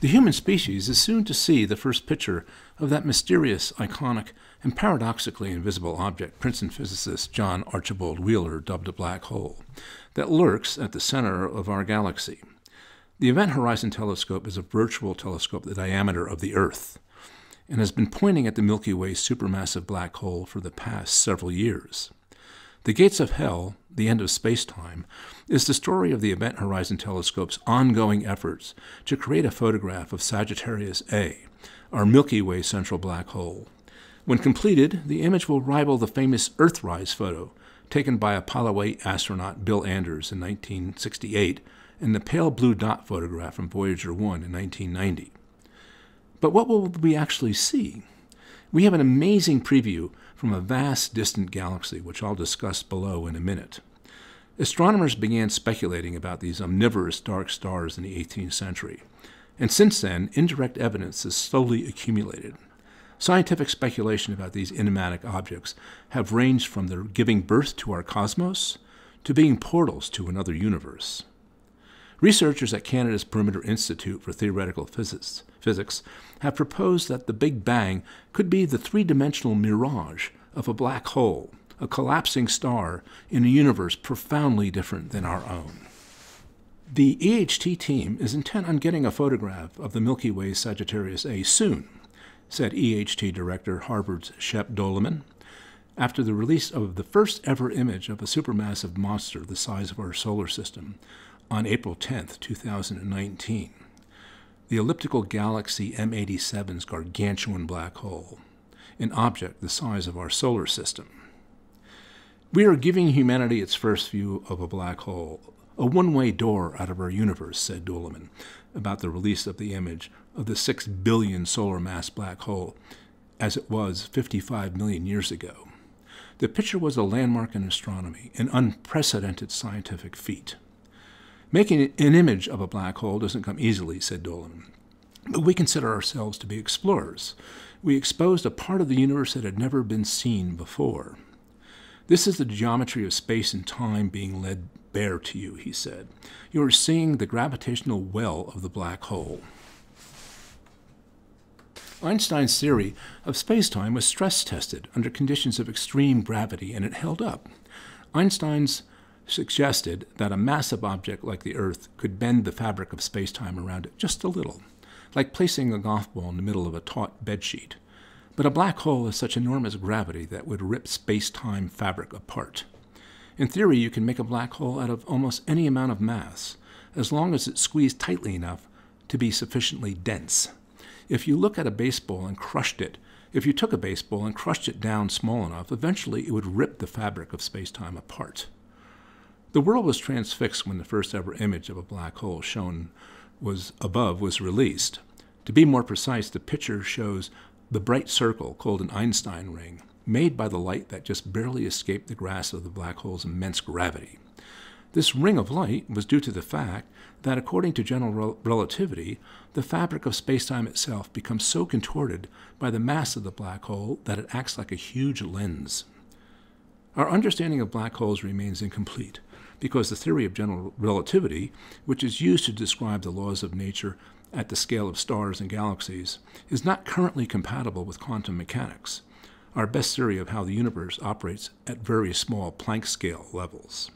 The human species is soon to see the first picture of that mysterious, iconic, and paradoxically invisible object Princeton physicist John Archibald Wheeler dubbed a black hole, that lurks at the center of our galaxy. The Event Horizon Telescope is a virtual telescope the diameter of the Earth and has been pointing at the Milky Way supermassive black hole for the past several years. The Gates of Hell, the End of Space-Time, is the story of the Event Horizon Telescope's ongoing efforts to create a photograph of Sagittarius A, our Milky Way central black hole. When completed, the image will rival the famous Earthrise photo taken by Apollo 8 astronaut Bill Anders in 1968 and the pale blue dot photograph from Voyager 1 in 1990. But what will we actually see? We have an amazing preview from a vast distant galaxy, which I'll discuss below in a minute. Astronomers began speculating about these omnivorous dark stars in the 18th century, and since then, indirect evidence has slowly accumulated. Scientific speculation about these enigmatic objects have ranged from their giving birth to our cosmos to being portals to another universe. Researchers at Canada's Perimeter Institute for Theoretical Physics, Physics have proposed that the Big Bang could be the three dimensional mirage of a black hole, a collapsing star in a universe profoundly different than our own. The EHT team is intent on getting a photograph of the Milky Way Sagittarius A soon, said EHT Director Harvard's Shep Doeleman, after the release of the first ever image of a supermassive monster the size of our solar system on April 10, 2019. The elliptical galaxy M87's gargantuan black hole, an object the size of our solar system. We are giving humanity its first view of a black hole, a one way door out of our universe, said Doeleman about the release of the image of the 6 billion solar mass black hole as it was 55 million years ago. The picture was a landmark in astronomy, an unprecedented scientific feat. Making an image of a black hole doesn't come easily, said Doeleman. But we consider ourselves to be explorers. We exposed a part of the universe that had never been seen before. This is the geometry of space and time being laid bare to you, he said. You are seeing the gravitational well of the black hole. Einstein's theory of spacetime was stress tested under conditions of extreme gravity, and it held up. Einstein's suggested that a massive object like the Earth could bend the fabric of space-time around it just a little, like placing a golf ball in the middle of a taut bedsheet. But a black hole has such enormous gravity that would rip space-time fabric apart. In theory, you can make a black hole out of almost any amount of mass, as long as it's squeezed tightly enough to be sufficiently dense. If you look at a baseball and crushed it, if you took a baseball and crushed it down small enough, eventually it would rip the fabric of space-time apart. The world was transfixed when the first ever image of a black hole shown was above was released. To be more precise, the picture shows the bright circle called an Einstein ring, made by the light that just barely escaped the grasp of the black hole's immense gravity. This ring of light was due to the fact that, according to general rel relativity, the fabric of spacetime itself becomes so contorted by the mass of the black hole that it acts like a huge lens. Our understanding of black holes remains incomplete because the theory of general relativity, which is used to describe the laws of nature at the scale of stars and galaxies, is not currently compatible with quantum mechanics, our best theory of how the universe operates at very small Planck scale levels.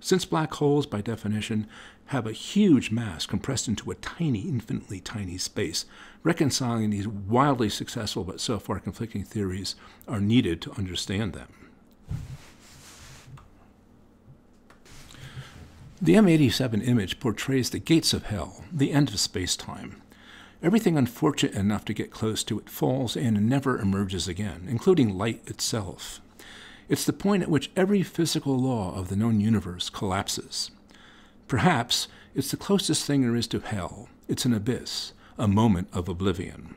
Since black holes, by definition, have a huge mass compressed into a tiny, infinitely tiny space, reconciling these wildly successful but so far conflicting theories are needed to understand them. The M87 image portrays the gates of hell, the end of space-time. Everything unfortunate enough to get close to it falls in and never emerges again, including light itself. It's the point at which every physical law of the known universe collapses. Perhaps it's the closest thing there is to hell. It's an abyss, a moment of oblivion.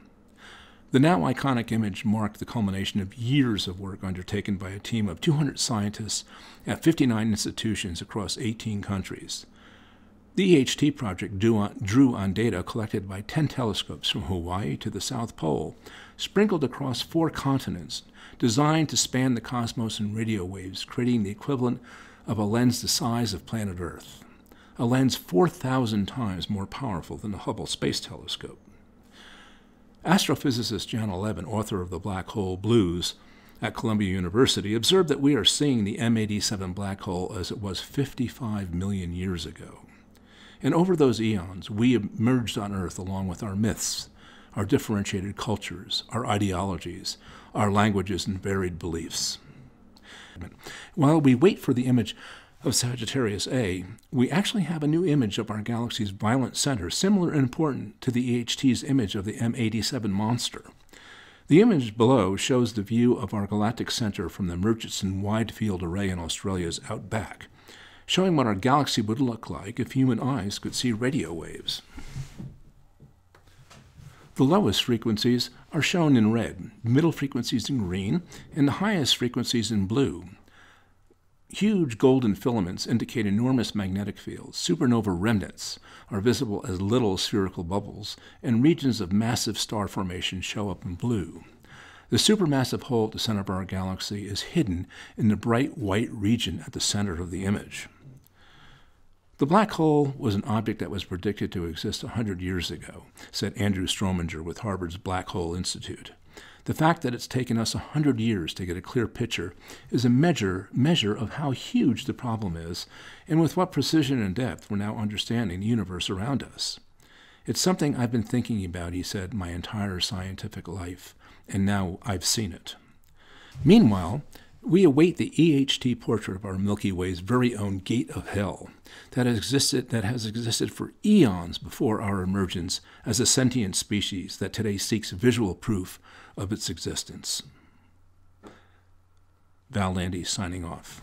The now iconic image marked the culmination of years of work undertaken by a team of 200 scientists at 59 institutions across 18 countries. The EHT project drew on data collected by 10 telescopes from Hawaii to the South Pole, sprinkled across four continents, designed to span the cosmos in radio waves, creating the equivalent of a lens the size of planet Earth. a lens 4,000 times more powerful than the Hubble Space Telescope. Astrophysicist Janna Levin, author of The Black Hole Blues at Columbia University, observed that we are seeing the M87 black hole as it was 55 million years ago. And over those eons, we emerged on Earth along with our myths, our differentiated cultures, our ideologies, our languages, and varied beliefs. While we wait for the image of Sagittarius A, we actually have a new image of our galaxy's violent center, similar and important to the EHT's image of the M87 monster. The image below shows the view of our galactic center from the Murchison Wide Field Array in Australia's outback, showing what our galaxy would look like if human eyes could see radio waves. The lowest frequencies are shown in red, middle frequencies in green, and the highest frequencies in blue. Huge golden filaments indicate enormous magnetic fields. Supernova remnants are visible as little spherical bubbles, and regions of massive star formation show up in blue. The supermassive hole at the center of our galaxy is hidden in the bright white region at the center of the image. The black hole was an object that was predicted to exist 100 years ago, said Andrew Strominger with Harvard's Black Hole Institute. The fact that it's taken us 100 years to get a clear picture is a measure, measure of how huge the problem is and with what precision and depth we're now understanding the universe around us. It's something I've been thinking about, he said, my entire scientific life, and now I've seen it. Meanwhile, we await the EHT portrait of our Milky Way's very own gate of hell that has existed, that has existed for eons before our emergence as a sentient species that today seeks visual proof of its existence. Val Landy signing off.